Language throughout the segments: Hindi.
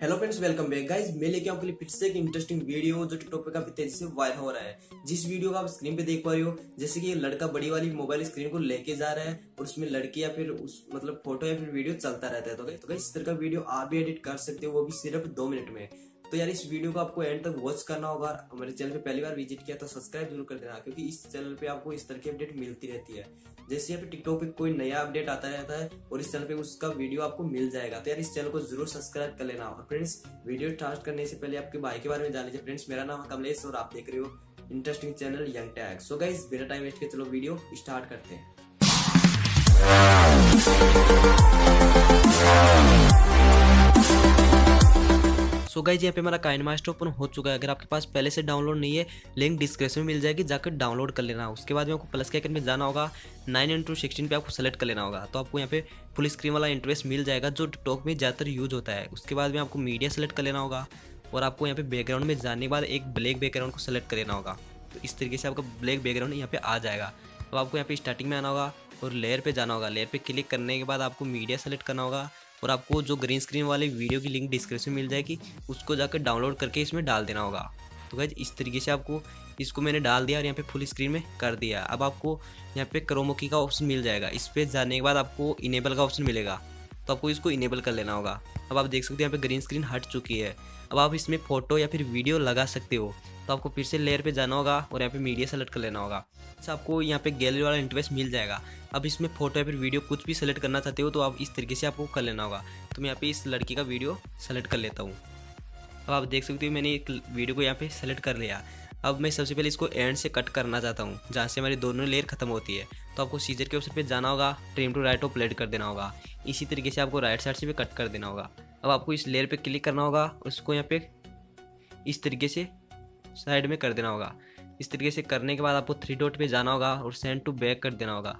Hello friends welcome back guys मैं लेके आपके लिए फिर से एक इंटरेस्टिंग वीडियो जो टिकटॉक पे काफ़ी तेज़ी से वायरल हो रहा है। जिस वीडियो का आप स्क्रीन पे देख पा रहे हो, जैसे कि ये लड़का बड़ी वाली मोबाइल स्क्रीन को लेके जा रहा है और उसमें लड़की या फिर उस मतलब फ़ोटो या फिर वीडियो चलता रहता है। तो गाइस तो इस तरह का वीडियो आप भी एडिट कर सकते हो, वो भी सिर्फ़ दो मिनट में। तो यार इस वीडियो को आपको एंड तक वॉच करना होगा हमारे चैनल पे पहली बार विज़िट किया तो सब्सक्राइब ज़रूर कर देना, क्योंकि इस चैनल पे आपको इस तरह की अपडेट मिलती रहती है। जैसे यहाँ पे टिकटॉक पे कोई नया अपडेट आता रहता है और इस चैनल पे उसका वीडियो आपको मिल जाएगा तो यार इस चैनल को ज़रूर सब्सक्राइब कर लेना। और फ्रेंड्स वीडियो स्टार्ट करने से पहले आपके भाई के बारे में जान लीजिए। फ्रेंड्स मेरा नाम कमलेश और आप देख रहे हो interesting channel young tag so guys बिना टाइम वेस्ट के चलो वीडियो स्टार्ट करते हैं। गाइज़ यहाँ पे हमारा काइन मास्टर ओपन हो चुका है। अगर आपके पास पहले से डाउनलोड नहीं है लिंक डिस्क्रिप्शन में मिल जाएगी, जाकर डाउनलोड कर लेना। उसके बाद में आपको प्लस के आइकन में जाना होगा नाइन इंटू सिक्सटीन पे आपको सेलेक्ट कर लेना होगा। तो आपको यहाँ पे फुल स्क्रीन वाला इंटरेस्ट मिल जाएगा, जो टिकटॉक में ज़्यादातर यूज़ होता है। उसके बाद में आपको मीडिया सेलेक्ट कर लेना होगा, और आपको यहाँ पे बैकग्राउंड में जाने के बाद एक ब्लैक बैकग्राउंड को सेलेक्ट कर लेना होगा। तो इस तरीके से आपका ब्लैक बैकग्राउंड यहाँ पे आ जाएगा। तो आपको यहाँ पे स्टार्टिंग में आना होगा, और लेयर पे जाना होगा। लेयर पे क्लिक करने के बाद आपको मीडिया सेलेक्ट करना होगा। और आपको जो ग्रीन स्क्रीन वाले वीडियो की लिंक डिस्क्रिप्शन में मिल जाएगी, उसको जाकर डाउनलोड करके इसमें डाल देना होगा। तो गैज इस तरीके से आपको इसको मैंने डाल दिया और यहाँ पे फुल स्क्रीन में कर दिया। अब आपको यहाँ पे क्रोमोकी का ऑप्शन मिल जाएगा। इस पर जाने के बाद आपको इनेबल का ऑप्शन मिलेगा। तो आपको इसको इनेबल कर लेना होगा। अब आप देख सकते हो यहाँ पे ग्रीन स्क्रीन हट चुकी है। अब आप इसमें फ़ोटो या फिर वीडियो लगा सकते हो। तो आपको फिर से लेयर पे जाना होगा और यहाँ पे मीडिया सेलेक्ट कर लेना होगा। अच्छा आपको यहाँ पे गैलरी वाला इंटरवेस मिल जाएगा। अब इसमें फ़ोटो या फिर वीडियो कुछ भी सेलेक्ट करना चाहते हो तो आप इस तरीके से आपको कर लेना होगा। तो मैं यहाँ पे इस लड़की का वीडियो सेलेक्ट कर लेता हूँ। अब आप देख सकते हो मैंने एक वीडियो को यहाँ पे सेलेक्ट कर लिया। अब मैं सबसे पहले इसको एंड से कट करना चाहता हूँ, जहाँ से हमारी दोनों लेयर खत्म होती है। तो आपको सीजर के ऑप्शन पे जाना होगा trim to right of plate कर देना होगा। इसी तरीके से आपको राइट साइड से भी कट कर देना होगा। अब आपको इस लेयर पे क्लिक करना होगा, उसको यहाँ पे इस तरीके से साइड में कर देना होगा। इस तरीके से करने के बाद आपको थ्री डॉट पे जाना होगा और सेंड टू बैक कर देना होगा।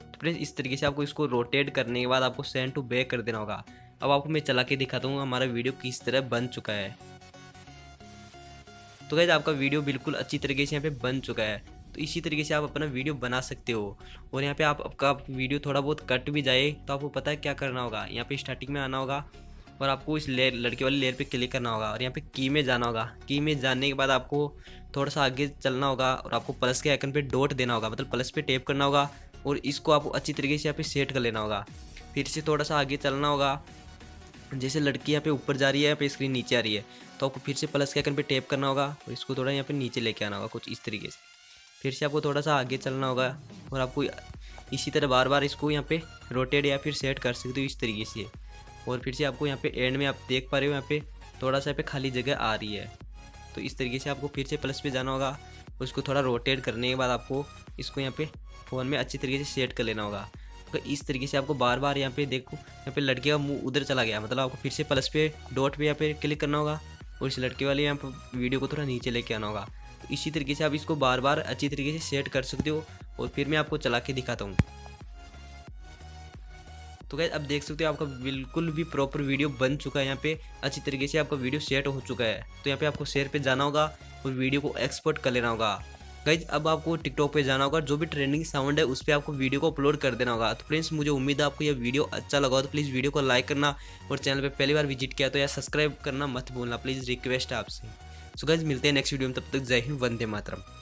तो फ्रेंड्स इस तरीके से आपको इसको रोटेट करने के बाद आपको सेंड टू बैक कर देना होगा। अब आपको मैं चला के दिखाता हूँ हमारा वीडियो किस तरह बन चुका है। तो गैस आपका वीडियो बिल्कुल अच्छी तरीके से यहाँ पे बन चुका है। तो इसी तरीके से आप अपना वीडियो बना सकते हो। और यहाँ पे आप, आपका वीडियो थोड़ा बहुत कट भी जाए तो आपको पता है क्या करना होगा। यहाँ पे स्टार्टिंग में आना होगा। और आपको इस लेयर लड़के वाली लेयर पे क्लिक करना होगा और यहाँ पे की में जाना होगा। की में जाने के बाद आपको थोड़ा सा आगे चलना होगा और आपको प्लस के आइकन पे डॉट देना होगा मतलब प्लस पे टेप करना होगा और इसको आपको अच्छी तरीके से यहाँ पे सेट कर लेना होगा। फिर से थोड़ा सा आगे चलना होगा, जैसे लड़की यहाँ पे ऊपर जा रही है, यहाँ पे स्क्रीन नीचे आ रही है तो आपको फिर से प्लस के आइकन पे टेप करना होगा और इसको थोड़ा यहाँ पे नीचे लेके आना होगा कुछ इस तरीके से। फिर से आपको थोड़ा सा आगे चलना होगा और आपको इसी तरह बार बार इसको यहाँ पे रोटेट या फिर सेट कर सकते हो इस तरीके से। और फिर से आपको यहाँ पे एंड में आप देख पा रहे हो यहाँ पे थोड़ा सा यहाँ पे खाली जगह आ रही है। तो इस तरीके से आपको फिर से प्लस पे जाना होगा। उसको थोड़ा रोटेट करने के बाद आपको इसको यहाँ पे फ़ोन में अच्छी तरीके से सेट कर लेना होगा। तो इस तरीके से आपको बार बार यहाँ पे देखो, यहाँ पे लड़के का मुँह उधर चला गया। मतलब आपको फिर से प्लस पे डॉट पे यहाँ पे क्लिक करना होगा और इस लड़के वाले यहाँ पर वीडियो को थोड़ा नीचे लेके आना होगा। तो इसी तरीके से आप इसको बार बार अच्छी तरीके से सेट कर सकते हो और फिर मैं आपको चला के दिखाता हूँ। तो गैस अब देख सकते हो, आपका बिल्कुल भी प्रॉपर वीडियो बन चुका है यहाँ पे। अच्छी तरीके से आपका वीडियो सेट हो चुका है। तो यहाँ पे आपको शेयर पे जाना होगा और वीडियो को एक्सपोर्ट कर लेना होगा। गाइज़ अब आपको टिकटॉक पे जाना होगा। जो भी ट्रेंडिंग साउंड है, उस पर आपको वीडियो को अपलोड कर देना होगा। तो फ्रेंड्स मुझे उम्मीद है आपको यह वीडियो अच्छा लगा तो प्लीज़ वीडियो को लाइक करना और चैनल पर पहली बार विज़िट किया तो यार सब्सक्राइब करना मत भूलना। प्लीज़ रिक्वेस्ट है आपसे। सो गाइज़ मिलते हैं नेक्स्ट वीडियो में। तब तक जय हिंद, वंदे मातरम।